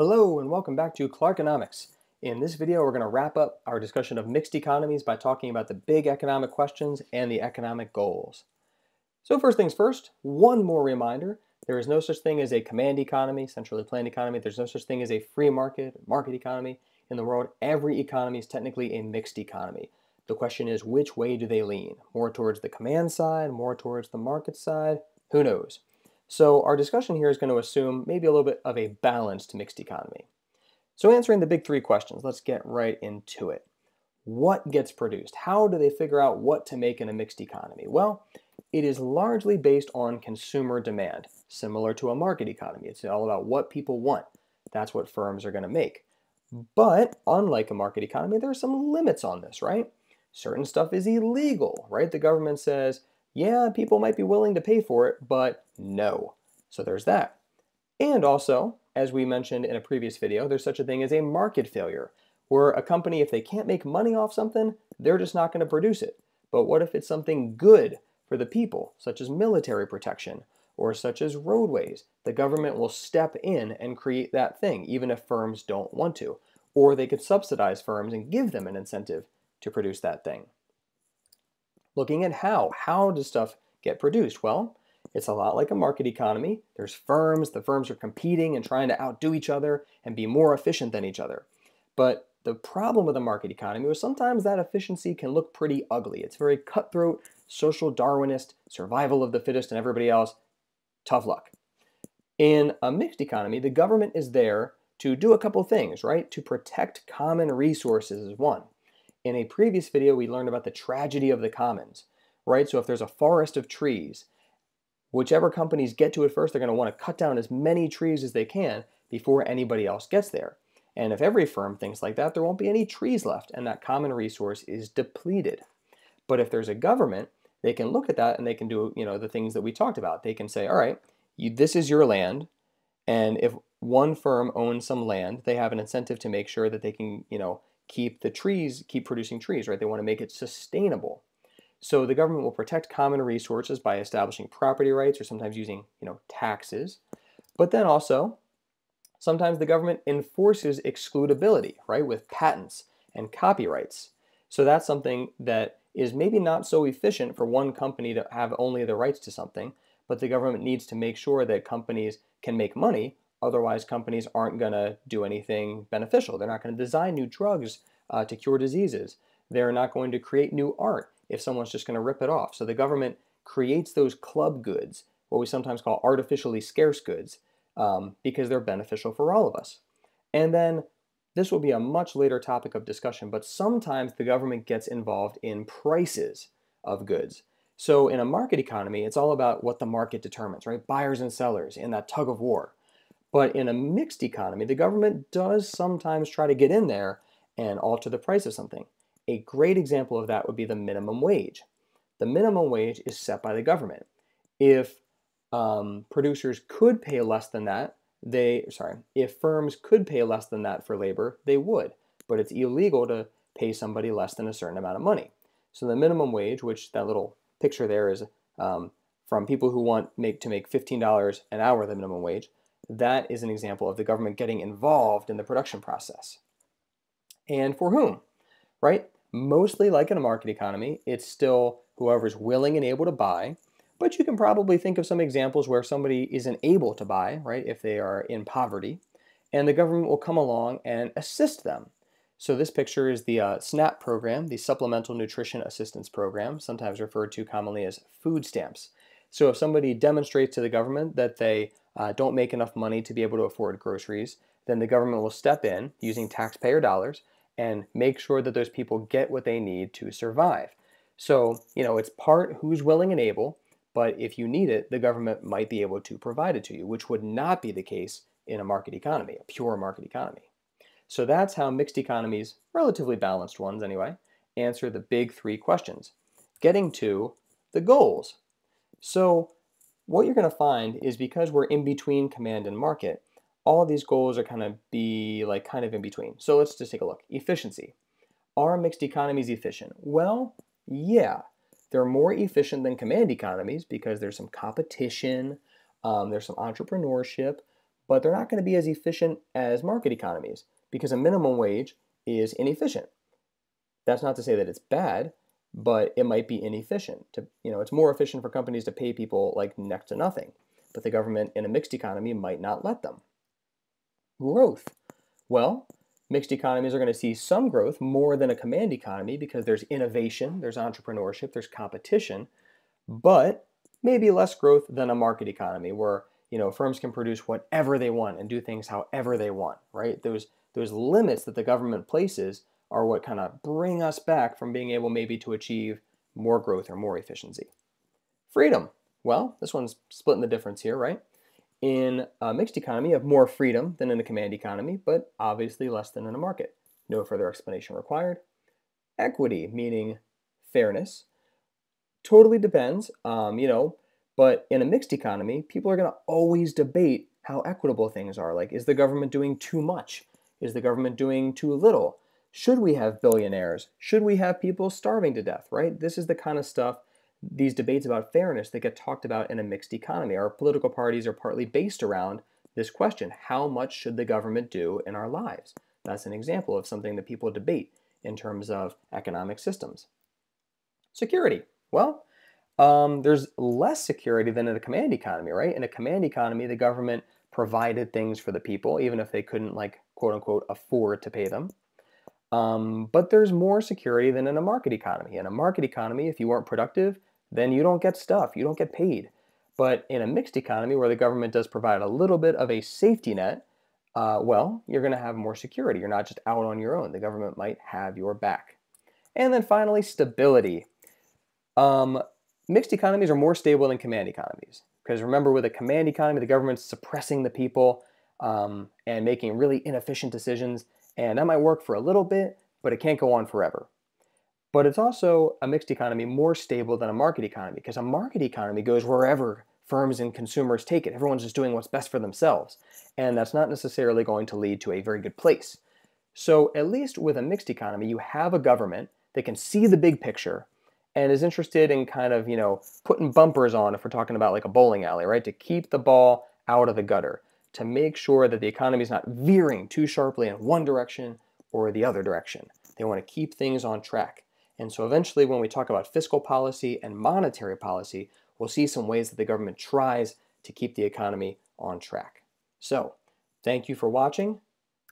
Hello and welcome back to Clarkenomics. In this video, we're going to wrap up our discussion of mixed economies by talking about the big economic questions and the economic goals. So first things first, one more reminder. There is no such thing as a command economy, centrally planned economy. There's no such thing as a free market, market economy. In the world, every economy is technically a mixed economy. The question is, which way do they lean? More towards the command side, more towards the market side? Who knows? So our discussion here is going to assume maybe a little bit of a balanced mixed economy. So answering the big three questions, let's get right into it. What gets produced? How do they figure out what to make in a mixed economy? Well, it is largely based on consumer demand, similar to a market economy. It's all about what people want. That's what firms are going to make. But unlike a market economy, there are some limits on this, right? Certain stuff is illegal, right? The government says, yeah, people might be willing to pay for it, but no. So there's that. And also, as we mentioned in a previous video, there's such a thing as a market failure, where a company, if they can't make money off something, they're just not going to produce it. But what if it's something good for the people, such as military protection, or such as roadways? The government will step in and create that thing, even if firms don't want to. Or they could subsidize firms and give them an incentive to produce that thing. Looking at how. How does stuff get produced? Well, it's a lot like a market economy. There's firms, the firms are competing and trying to outdo each other and be more efficient than each other. But the problem with a market economy is sometimes that efficiency can look pretty ugly. It's very cutthroat, social Darwinist, survival of the fittest and everybody else. Tough luck. In a mixed economy, the government is there to do a couple things, right? To protect common resources is one. In a previous video, we learned about the tragedy of the commons, right? So if there's a forest of trees, whichever companies get to it first, they're going to want to cut down as many trees as they can before anybody else gets there. And if every firm thinks like that, there won't be any trees left, and that common resource is depleted. But if there's a government, they can look at that and they can do, you know, the things that we talked about. They can say, all right, you, this is your land, and if one firm owns some land, they have an incentive to make sure that they can, you know, keep the trees, keep producing trees, right? They want to make it sustainable. So the government will protect common resources by establishing property rights or sometimes using, you know, taxes. But then also, sometimes the government enforces excludability, right, with patents and copyrights. So that's something that is maybe not so efficient for one company to have only the rights to something, but the government needs to make sure that companies can make money Otherwise, companies aren't going to do anything beneficial. They're not going to design new drugs uh, to cure diseases. They're not going to create new art if someone's just going to rip it off. So the government creates those club goods, what we sometimes call artificially scarce goods, um, because they're beneficial for all of us. And then this will be a much later topic of discussion, but sometimes the government gets involved in prices of goods. So in a market economy, it's all about what the market determines, right? Buyers and sellers in that tug of war. But in a mixed economy, the government does sometimes try to get in there and alter the price of something. A great example of that would be the minimum wage. The minimum wage is set by the government. If um, producers could pay less than that, they sorry, if firms could pay less than that for labor, they would. But it's illegal to pay somebody less than a certain amount of money. So the minimum wage, which that little picture there is um, from people who want make to make $15 an hour the minimum wage, that is an example of the government getting involved in the production process. And for whom? Right? Mostly like in a market economy, it's still whoever's willing and able to buy, but you can probably think of some examples where somebody isn't able to buy, right, if they are in poverty, and the government will come along and assist them. So this picture is the uh, SNAP program, the Supplemental Nutrition Assistance Program, sometimes referred to commonly as food stamps. So if somebody demonstrates to the government that they uh, don't make enough money to be able to afford groceries, then the government will step in using taxpayer dollars and make sure that those people get what they need to survive. So, you know, it's part who's willing and able, but if you need it, the government might be able to provide it to you, which would not be the case in a market economy, a pure market economy. So that's how mixed economies, relatively balanced ones anyway, answer the big three questions. Getting to the goals. So what you're going to find is because we're in between command and market, all of these goals are kind of be like kind of in between. So let's just take a look. Efficiency. Are mixed economies efficient? Well, yeah. They're more efficient than command economies because there's some competition, um, there's some entrepreneurship, but they're not going to be as efficient as market economies because a minimum wage is inefficient. That's not to say that it's bad, but it might be inefficient. To, you know, it's more efficient for companies to pay people like next to nothing, but the government in a mixed economy might not let them. Growth. Well, mixed economies are going to see some growth more than a command economy because there's innovation, there's entrepreneurship, there's competition, but maybe less growth than a market economy where you know firms can produce whatever they want and do things however they want, right? Those those limits that the government places are what kind of bring us back from being able maybe to achieve more growth or more efficiency. Freedom. Well, this one's splitting the difference here, right? In a mixed economy, you have more freedom than in a command economy, but obviously less than in a market. No further explanation required. Equity, meaning fairness, totally depends, um, you know, but in a mixed economy, people are going to always debate how equitable things are. Like, is the government doing too much? Is the government doing too little? Should we have billionaires? Should we have people starving to death, right? This is the kind of stuff, these debates about fairness that get talked about in a mixed economy. Our political parties are partly based around this question how much should the government do in our lives? That's an example of something that people debate in terms of economic systems. Security. Well, um, there's less security than in a command economy, right? In a command economy, the government provided things for the people, even if they couldn't, like, quote unquote, afford to pay them. Um, but there's more security than in a market economy. In a market economy, if you aren't productive, then you don't get stuff, you don't get paid. But in a mixed economy where the government does provide a little bit of a safety net, uh, well, you're going to have more security. You're not just out on your own. The government might have your back. And then finally, stability. Um, mixed economies are more stable than command economies. Because remember, with a command economy, the government's suppressing the people um, and making really inefficient decisions. And that might work for a little bit, but it can't go on forever. But it's also a mixed economy more stable than a market economy because a market economy goes wherever firms and consumers take it. Everyone's just doing what's best for themselves. And that's not necessarily going to lead to a very good place. So, at least with a mixed economy, you have a government that can see the big picture and is interested in kind of, you know, putting bumpers on if we're talking about like a bowling alley, right? To keep the ball out of the gutter to make sure that the economy is not veering too sharply in one direction or the other direction. They want to keep things on track. And so eventually when we talk about fiscal policy and monetary policy, we'll see some ways that the government tries to keep the economy on track. So, thank you for watching.